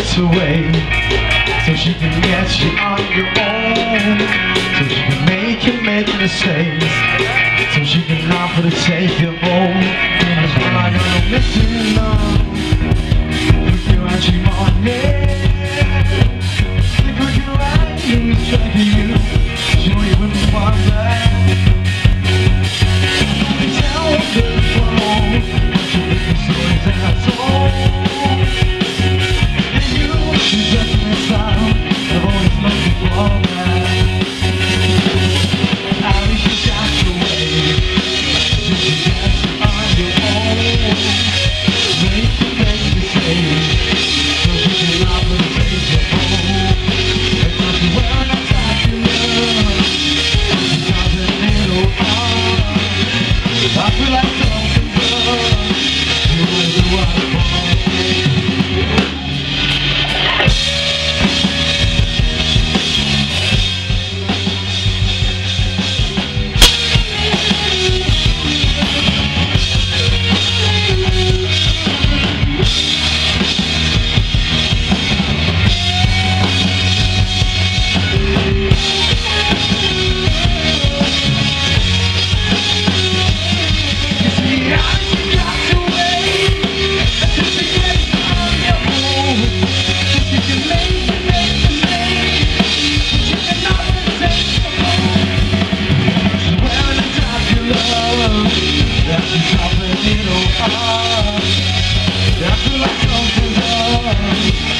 locked away So she can get you on your own. So she can make you make mistakes. So she can love for the sake of all That's what I'm gonna miss you love. With you actually morning the right Drop a little up, I feel like something's wrong